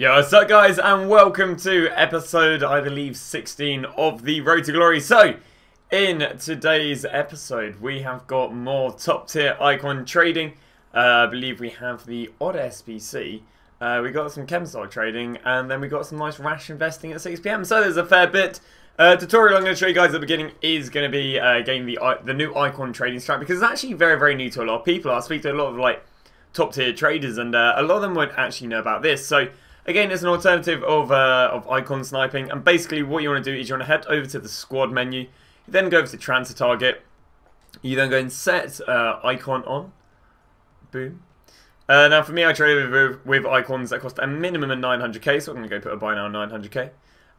Yo, what's up guys and welcome to episode, I believe, 16 of the Road to Glory. So, in today's episode, we have got more top tier icon trading. Uh, I believe we have the odd SBC. Uh, we got some Chemstyle trading and then we got some nice rash investing at 6pm. So there's a fair bit. Uh, tutorial I'm going to show you guys at the beginning is going to be uh, getting the the new icon trading strat because it's actually very, very new to a lot of people. I speak to a lot of like top tier traders and uh, a lot of them won't actually know about this. So again, it's an alternative of, uh, of icon sniping and basically what you want to do is you want to head over to the squad menu, you then go over to transfer target, you then go and set uh, icon on, boom. now for me I trade with, with icons that cost a minimum of 900k so I'm going to go put a buy now 900k.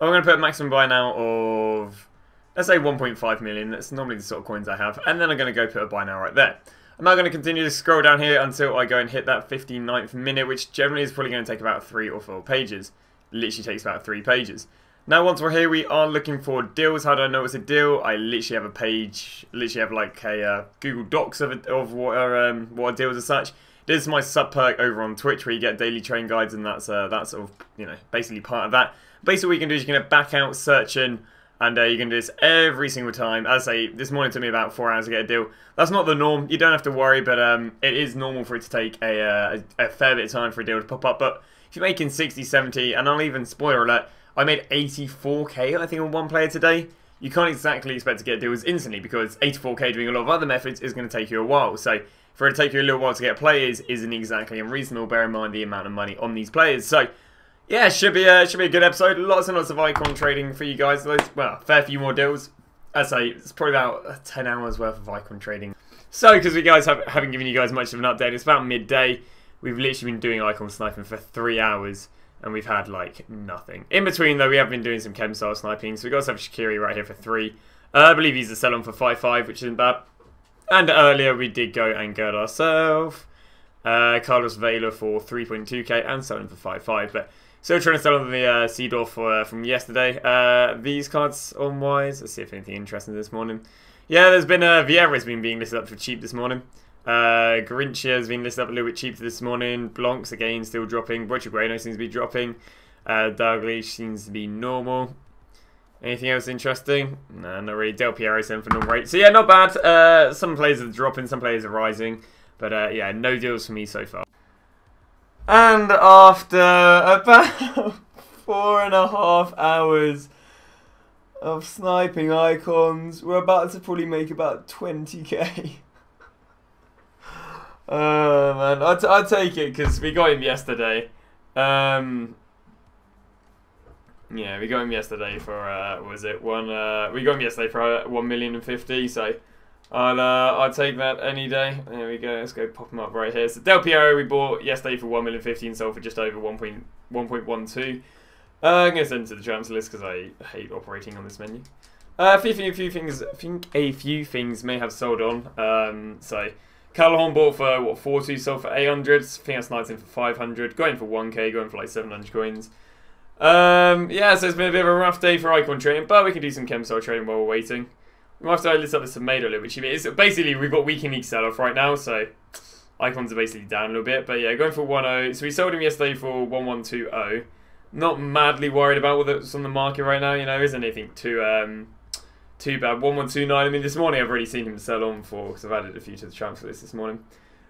I'm going to put a maximum buy now of, let's say 1.5 million. That's normally the sort of coins I have. And then I'm going to go put a buy now right there. I'm now going to continue to scroll down here until I go and hit that 59th minute, which generally is probably going to take about three or four pages. Literally takes about three pages. Now once we're here, we are looking for deals. How do I know it's a deal? I literally have a page, literally have like a uh, Google Docs of, it, of what are, um, what are deals as such. This is my sub perk over on Twitch where you get daily train guides and that's uh, that's sort of, you know, basically part of that. Basically what you can do is you can back out searching and uh, you can do this every single time. As I say, this morning took me about four hours to get a deal. That's not the norm. You don't have to worry, but um, it is normal for it to take a, uh, a, fair bit of time for a deal to pop up. But if you're making 60, 70, and I'll even, spoiler alert, I made 84k, I think, on one player today. You can't exactly expect to get deals instantly because 84k doing a lot of other methods is going to take you a while. So for it to take you a little while to get players isn't exactly unreasonable. Bear in mind the amount of money on these players. So yeah, should be a should be a good episode. Lots and lots of icon trading for you guys. Well, fair few more deals. I'd say it's probably about ten hours worth of icon trading. So, because we guys have, haven't given you guys much of an update, it's about midday. We've literally been doing icon sniping for three hours, and we've had like nothing. In between, though, we have been doing some Chemstyle sniping. So we got some Shaqiri right here for three. Uh, I believe he's a sell on for five five, which isn't bad. And earlier we did go and get ourselves uh, Carlos Vela for 3.2k and selling for 5.5. But Still trying to sell on the uh, Seedorf uh, from yesterday. Uh, these cards on Wise. Let's see if anything interesting this morning. Yeah, there's been uh, Vieira's been being listed up for cheap this morning. Uh, has been listed up a little bit cheap this morning. Blanc's again still dropping. Bueno seems to be dropping. Uh, Dalglish seems to be normal. Anything else interesting? No, not really. Del Piero sent for normal rate. So yeah, not bad. Uh, some players are dropping, some players are rising. But uh, yeah, no deals for me so far. And after about four and a half hours of sniping icons, we're about to probably make about 20k. oh man, I'd, I'd take it because we got him yesterday. Um, yeah, we got him yesterday for, uh, was it one, uh, we got him yesterday for uh, 1 million and 50, so I'll, uh, I'll take that any day. There we go. Let's go pop them up right here. So Del Piero we bought yesterday for 1 million 15, sold for just over 1.12. Uh, I'm going to send it to the transfer list because I hate operating on this menu. Uh, a few, few, few things, I think a few things may have sold on. Um, so, Callahan bought for what 40, sold for 800. I think I sniped in for 500. Going for 1k, going for like 700 coins. Um, yeah, so it's been a bit of a rough day for icon trading, but we can do some Chemstyle trading while we're waiting. We might have to list up the tomato a little bit. It's basically we've got weekend sell off right now, so icons are basically down a little bit. But yeah, going for 1.0. So we sold him yesterday for 1120. Not madly worried about what's on the market right now. You know, isn't anything too um too bad. 1129. I mean, this morning I've already seen him sell on for because I've added a few to the transfer list this morning.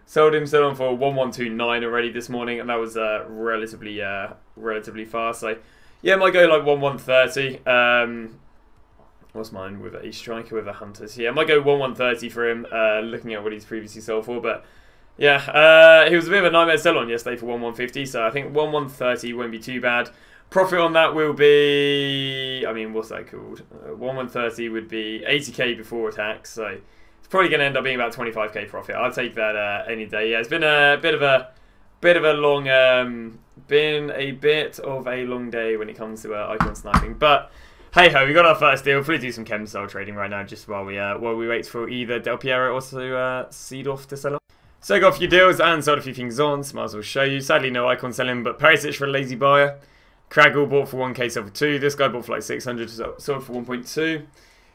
Sold him sell on for 1129 already this morning, and that was uh, relatively uh, relatively fast. So yeah, might go like 1130. Um, What's mine with a striker with a hunter? So yeah, I might go 1 130 for him, uh, looking at what he's previously sold for. But yeah, uh, he was a bit of a nightmare sell on yesterday for 1 150, so I think 1 130 won't be too bad. Profit on that will be, I mean, what's that called? Uh, 1 130 would be 80k before tax, so it's probably going to end up being about 25k profit. I'll take that uh, any day. Yeah, it's been a bit of a bit of a long, um, been a bit of a long day when it comes to uh, icon sniping, but hey ho, we got our first deal. We'll probably do some Chemstyle trading right now, just while we uh, while we wait for either Del Piero or to uh, Seedorf to sell off. So I got a few deals and sold a few things on, so might as well show you. Sadly, no icon selling, but Perisic for a lazy buyer. Craggle bought for 1k, sold for 2. This guy bought for like 600, sold for 1.2.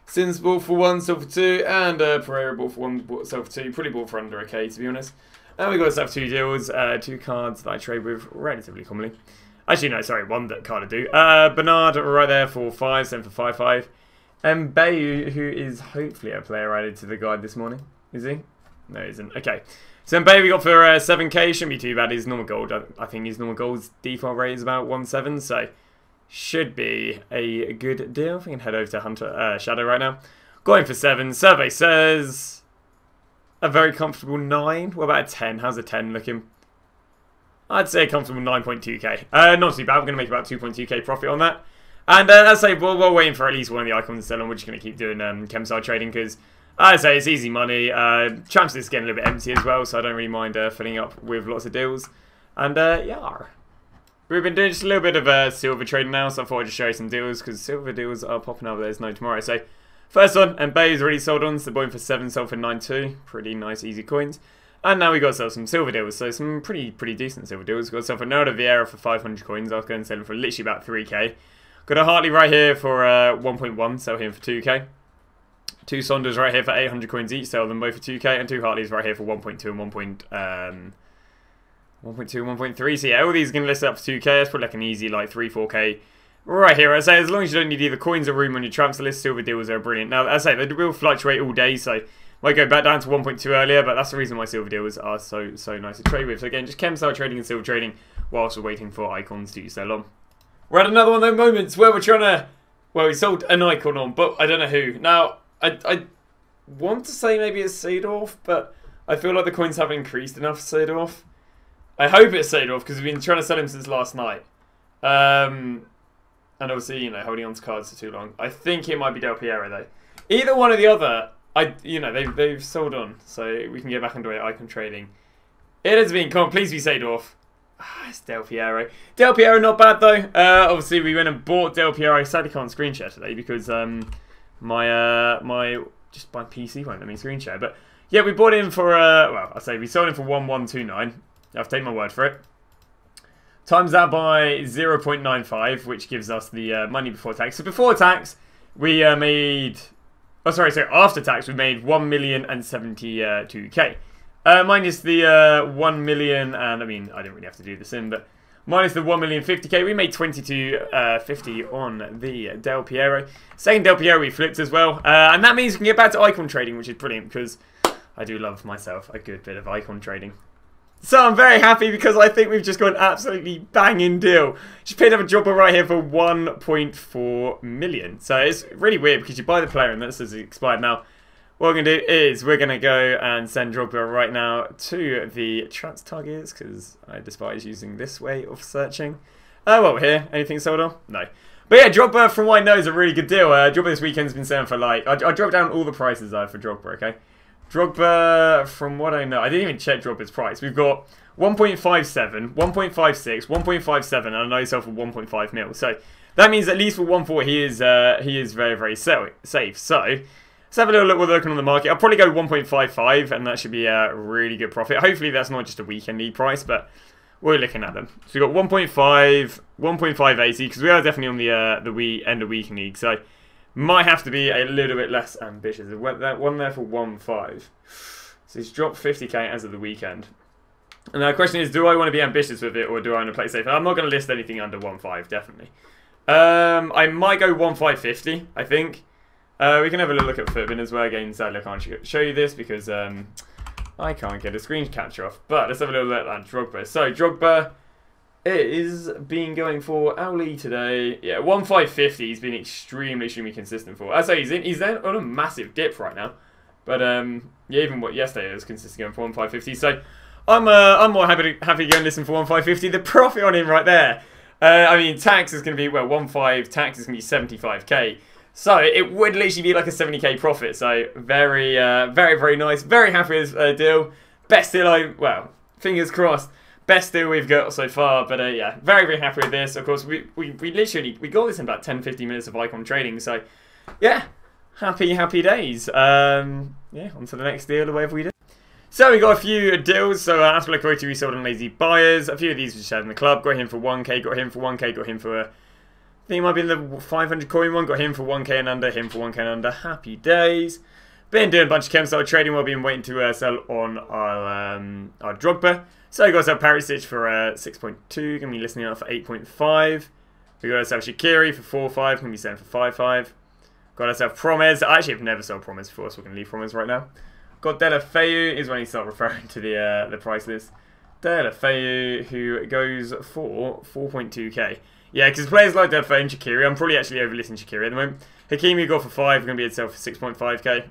Sins bought for 1, sold for 2. And uh, Pereira bought for 1, sold for 2. Probably bought for under a k, to be honest. And we got ourselves two deals, uh, two cards that I trade with relatively commonly. Actually, no, sorry, one that kind of do. Uh, Bernard right there for 5, same for 5 5. And Bayu, who is hopefully a player added to the guide this morning. Is he? No, he isn't. Okay. So Bayu we got for uh, 7k. Shouldn't be too bad. His normal gold, I, I think his normal gold's default rate is about 1.7. So should be a good deal. I think I can head over to Hunter uh, Shadow right now. Going for 7. Survey says a very comfortable 9. What about a 10? How's a 10 looking? I'd say a comfortable 9.2k. Uh, not too bad. We're going to make about 2.2k profit on that. And uh, as I say, we're, we're, waiting for at least one of the icons to sell and We're just going to keep doing um, Chemstyle trading because, as I say, it's easy money. Uh, Champs is getting a little bit empty as well, so I don't really mind uh, filling up with lots of deals. And uh, yeah, we've been doing just a little bit of uh, silver trading now, so I thought I'd just show you some deals because silver deals are popping up. There's no tomorrow. So first one, and Bay is already sold on, so the boy for 7, sold for 9.2. Pretty nice, easy coins. And now we got ourselves some silver deals, so some pretty pretty decent silver deals. Got ourselves a Noda Vieira for 500 coins. I was going to sell him for literally about 3k. Got a Hartley right here for uh, 1.1, sell him for 2k. Two Sonders right here for 800 coins each, sell them both for 2k. And two Hartleys right here for 1.2 and 1. Um, 1.2 and 1.3. So yeah, all these are going to list up for 2k. That's probably like an easy like 3, 4k. Right here, I say, as long as you don't need either coins or room on your transfer list, silver deals are brilliant. Now, I say, they will fluctuate all day, so might go back down to 1.2 earlier, but that's the reason why silver deals are so so nice to trade with. So again, just chem style trading and silver trading whilst we're waiting for icons to sell on. We're at another one of those moments where we're trying to, well, we sold an icon on, but I don't know who. Now, I, I want to say maybe it's Seedorf, but I feel like the coins haven't increased enough for Seedorf. I hope it's Seedorf because we've been trying to sell him since last night. Um, and obviously, you know, holding on to cards for too long. I think it might be Del Piero, though. Either one or the other, I, you know, they've, they've sold on, so we can get back into it. Icon trading. It has been, come on, please be Seedorf. Ah, it's Del Piero. Del Piero not bad though. Uh, obviously we went and bought Del Piero. I sadly can't screen share today because um, my uh, my just my PC won't let me screen share. But yeah, we bought him for uh, well, I say we sold him for one one two nine. I've taken my word for it. Times that by 0.95, which gives us the uh, money before tax. So before tax, we uh, made Oh, sorry, so after tax, we made 1 million and 72k. Uh, minus the uh, 1 million, and I mean, I didn't really have to do this in, but minus the 1 million 50k, we made 2250 uh, on the Del Piero. Second Del Piero we flipped as well, uh, and that means we can get back to icon trading, which is brilliant because I do love myself a good bit of icon trading. So I'm very happy because I think we've just got an absolutely banging deal. Just picked up a Drogba right here for 1.4 million. So it's really weird because you buy the player and says it's expired now. What we're going to do is we're going to go and send Drogba right now to the trans targets because I despise using this way of searching. Oh, uh, well, here. Anything sold on? No. But yeah, Drogba, from what I know, is a really good deal. Uh, Drogba this weekend's been selling for like... I, I dropped down all the prices though for Drogba, okay? Drogba, from what I know, I didn't even check Drogba's price. We've got 1.57, 1.56, 1.57, and I know yourself for 1.5 mil. So that means at least for 1.4, he is uh, he is very very safe. So let's have a little look what we're looking on the market. I'll probably go 1.55, and that should be a really good profit. Hopefully that's not just a weekend league price, but we're looking at them. So we've got 1.5, 1.580, because we are definitely on the uh, the we end of weekend league. So might have to be a little bit less ambitious. That one there for 1-5. So he's dropped 50k as of the weekend. And the question is, do I want to be ambitious with it or do I want to play safe? I'm not going to list anything under 1.5, definitely. Um, I might go 1.550, I think. Uh, we can have a little look at Futbin as well. Again, sadly I can't show you this because um, I can't get a screen capture off. But let's have a little look at Drogba. So, Drogba is been going for Ali today. Yeah, 1550 he's been extremely, extremely consistent for. I say he's in he's then on a massive dip right now. But um yeah, even what yesterday was consistent going for 1550. So I'm uh, I'm more happy to happy to go and listen for 1550. The profit on him right there. Uh, I mean tax is gonna be well 15 tax is gonna be 75k. So it would literally be like a 70k profit. So very uh, very very nice. Very happy with uh, deal. Best deal I well, fingers crossed best deal we've got so far. But uh, yeah, very, very happy with this. Of course, we, we, we literally, we got this in about 10, 15 minutes of Icon trading. So yeah, happy, happy days. Um, yeah, on to the next deal or whatever we do. So we got a few deals. So uh, Azpilicueta we sold on Lazy Buyers. A few of these we just had in the club. Got him for 1k, got him for 1k, got him for... Uh, I think might be the 500 coin one. Got him for 1k and under, him for 1k and under. Happy days. Been doing a bunch of style trading while being waiting to uh, sell on our um, our Drogba. So I got ourselves Perisic for uh, 6.2, gonna be listening out for 8.5. We got ourselves Shaqiri for 4.5, gonna be selling for 5.5. Got ourselves Promes. I actually have never sold Promes before, so we're gonna leave Promes right now. Got Deulofeu is when you start referring to the uh, the price list. Deulofeu, who goes for 4.2k. Yeah, because players like Deulofeu and Shaqiri, I'm probably actually overlisting Shaqiri at the moment. Hakimi got for 5, going to be itself for 6.5k.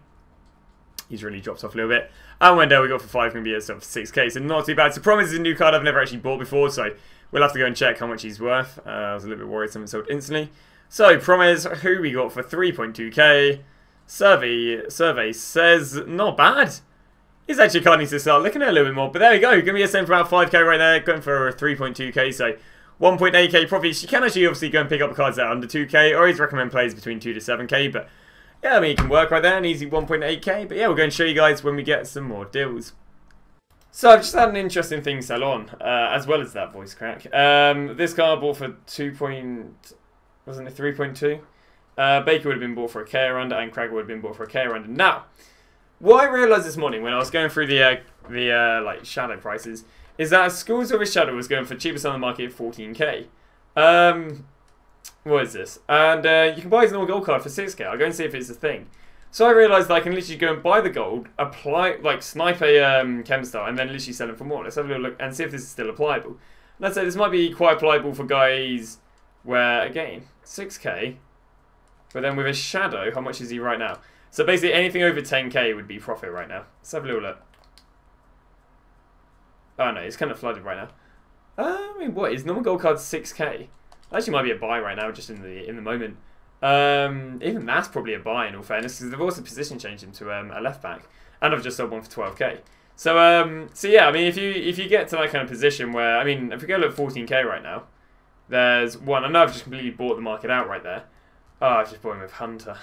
He's really dropped off a little bit. And Wendell we got for 5, going to be itself for 6k, so not too bad. So Promes is a new card I've never actually bought before, so we'll have to go and check how much he's worth. Uh, I was a little bit worried someone sold instantly. So, Promes, who we got for 3.2k. Survey, survey says, not bad. He's actually of needs to start looking at a little bit more. But there we go. Going to be a same for about 5k right there. Going for a 3.2k. So 1.8k profits. You can actually obviously go and pick up cards that are under 2k. always recommend plays between 2 to 7k. But yeah, I mean, you can work right there. An easy 1.8k. But yeah, we're going to show you guys when we get some more deals. So I've just had an interesting thing sell on, uh, as well as that voice crack. Um, this car I bought for 2. Point, wasn't it 3.2? Uh, Baker would have been bought for a K under, and Cragger would have been bought for a K under. Now, what I realised this morning when I was going through the uh, the uh, like shadow prices is that Schools of Shadow was going for cheapest on the market 14k. Um, what is this? And uh, you can buy his normal gold card for 6k. I'll go and see if it's a thing. So I realised that I can literally go and buy the gold, apply, like snipe a um, Chemstar, and then literally sell it for more. Let's have a little look and see if this is still applicable. Let's say this might be quite applicable for guys where, again, 6k, but then with a shadow, how much is he right now? So basically anything over 10k would be profit right now. Let's have a little look. Oh no, it's kind of flooded right now. Uh, I mean, what is normal gold card 6k? Actually, might be a buy right now, just in the in the moment. Um, even that's probably a buy in all fairness, because they've also position changed him to um, a left back, and I've just sold one for 12k. So um, so yeah, I mean, if you if you get to that kind of position where, I mean, if we go look 14k right now, there's one. I know I've just completely bought the market out right there. Oh, I've just bought him with Hunter.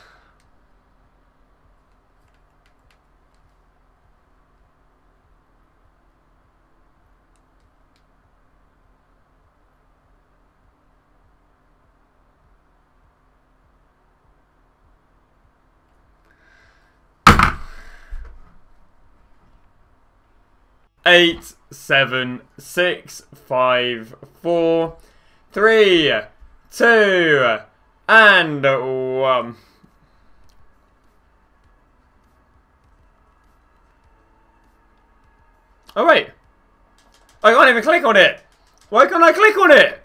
Eight, seven, six, five, four, three, two, and one. Oh wait, I can't even click on it. Why can't I click on it?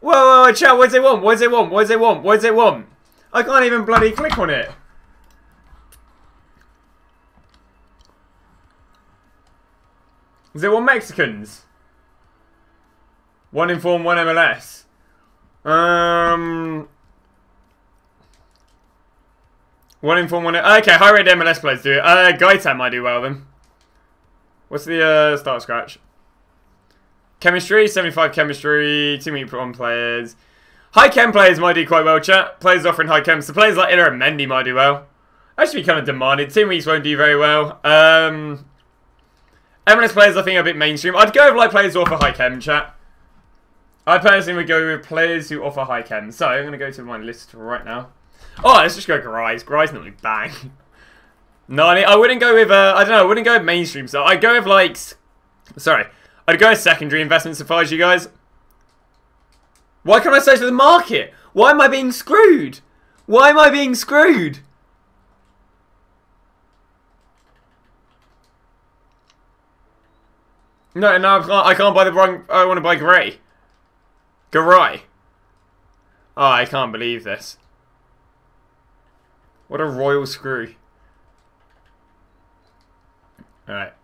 Whoa, whoa, whoa, chat, what does it want? What does it want? What does it want? What does it want? I can't even bloody click on it. Is there one Mexicans? One inform, one MLS. Um, one inform, one. Okay, high rate MLS players do it. Uh, might do well then. What's the uh, start scratch? Chemistry, 75 chemistry, two meet on players. High chem players might do quite well, chat. Players offering high chem. So players like Illarramendi might do well. Actually, kind of demanded. Team weeks won't do very well. Um, MLS players, I think, are a bit mainstream. I'd go with like players who offer high chem, chat. I personally would go with players who offer high chem. So I'm going to go to my list right now. Oh, let's just go Grice. Grice not bang. no, I, wouldn't go with, uh, I don't know, I wouldn't go with mainstream. So I'd go with like, sorry, I'd go with secondary investments was you guys. Why can't I search for the market? Why am I being screwed? Why am I being screwed? No, no, I can't, I can't buy the wrong... I want to buy Gray. Garay. Oh, I can't believe this. What a royal screw. Alright.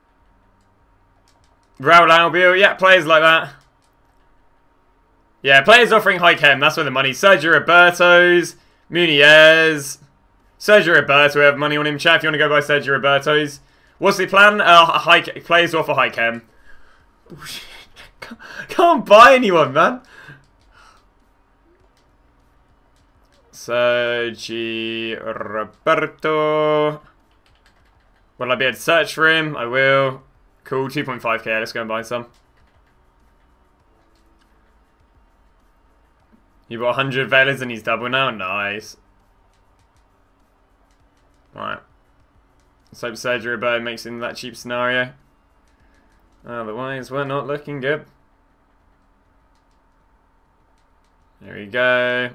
Raul Albiol, yeah, players like that. Yeah, players offering high chem, that's where the money. Sergio Roberto's, Muniez. Sergio Roberto, we have money on him. Chat, if you want to go buy Sergio Roberto's. What's the plan? Uh, high, players offer high chem. Bullshit. Can't buy anyone, man. Sergi Roberto. Will I be able to search for him? I will. Cool, 2.5k. Let's go and buy some. You bought 100 Velas and he's double now? Nice. Right. Let's hope Sergio Roberto makes it in that cheap scenario. Otherwise, we're not looking good. There we go.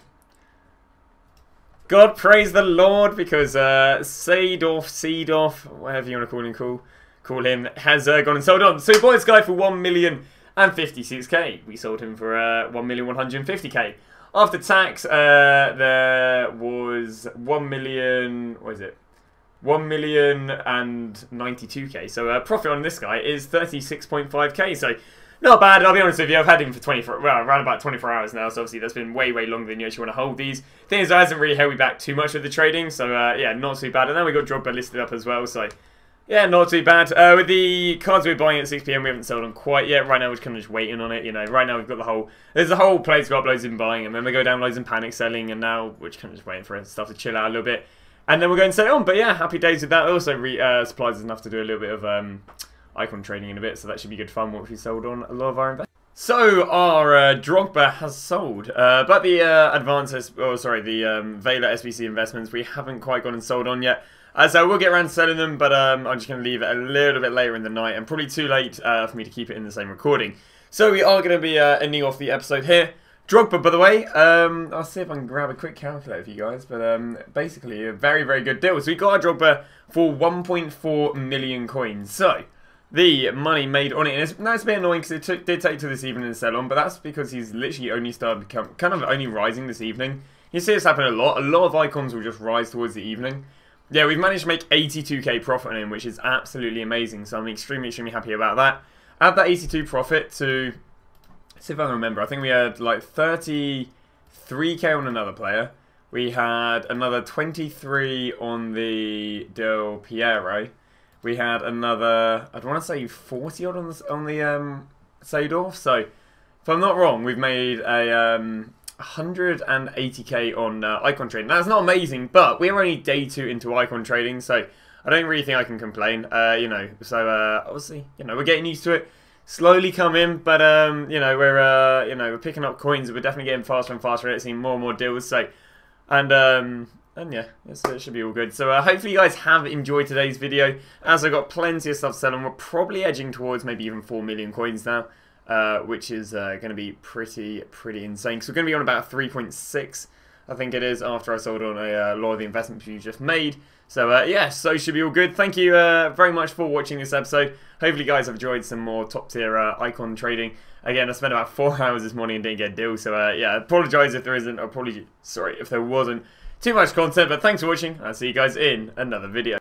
God praise the Lord because uh, Seedorf, Seedorf, whatever you want to call him, call, call him, has uh, gone and sold on. So we bought this guy for one million and fifty-six k. We sold him for uh, one million one hundred fifty k. After tax, uh, there was one million. What is it? One million and ninety-two k. So uh, profit on this guy is thirty-six point five k. So not bad, I'll be honest with you. I've had him for 24, well, around about 24 hours now, so obviously that's been way, way longer than you actually want to hold these. Thing is, it hasn't really held me back too much with the trading, so uh, yeah, not too bad. And then we got Drogba listed up as well, so yeah, not too bad. Uh, with the cards we're buying at 6pm, we haven't sold on quite yet. Right now, we're kind of just waiting on it, you know. Right now, we've got the whole, there's a whole place we got loads in buying, and then we go down loads in panic selling, and now we're just kind of just waiting for stuff to chill out a little bit. And then we're going to sell it on, but yeah, happy days with that. Also, re, uh, supplies enough to do a little bit of um, icon trading in a bit, so that should be good fun once we sold on a lot of our investments. So our uh, Drogba has sold, uh, but the uh, advances, oh sorry, the um, Vela SBC investments we haven't quite gone and sold on yet. Uh, so we'll get around to selling them, but um, I'm just going to leave it a little bit later in the night, and probably too late uh, for me to keep it in the same recording. So we are going to be uh, ending off the episode here. Drogba, by the way, um, I'll see if I can grab a quick calculator for you guys, but um, basically a very, very good deal. So we got our Drogba for 1.4 million coins. So the money made on it. And it's, that's a bit annoying because it took, did take to this evening to sell on, but that's because he's literally only started become, kind of only rising this evening. You see this happen a lot. A lot of icons will just rise towards the evening. Yeah, we've managed to make 82k profit on him, which is absolutely amazing. So I'm extremely, extremely happy about that. Add that 82 profit to, see if I can remember, I think we had like 33k on another player. We had another 23 on the Del Piero. We had another, I'd want to say 40 odd on the, on the um. So, if I'm not wrong, we've made a um, 180k on uh, icon trading. That's not amazing, but we're only day two into icon trading, so I don't really think I can complain. Uh, you know, so uh, obviously, you know, we're getting used to it. Slowly coming, but um, you know, we're uh, you know, we're picking up coins. We're definitely getting faster and faster. We're seeing more and more deals. So, and um, and yeah, it should be all good. So uh, hopefully you guys have enjoyed today's video. As I got plenty of stuff selling, we're probably edging towards maybe even 4 million coins now. Uh, which is uh, going to be pretty, pretty insane. So we're going to be on about 3.6, I think it is, after I sold on a uh, lot of the investments you just made. So uh, yeah, so should be all good. Thank you uh, very much for watching this episode. Hopefully you guys have enjoyed some more top tier uh, icon trading. Again, I spent about four hours this morning and didn't get a deal. So yeah, apologise if there isn't, or probably, sorry, if there wasn't too much content, but thanks for watching. I'll see you guys in another video.